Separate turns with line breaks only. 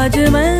आज मैं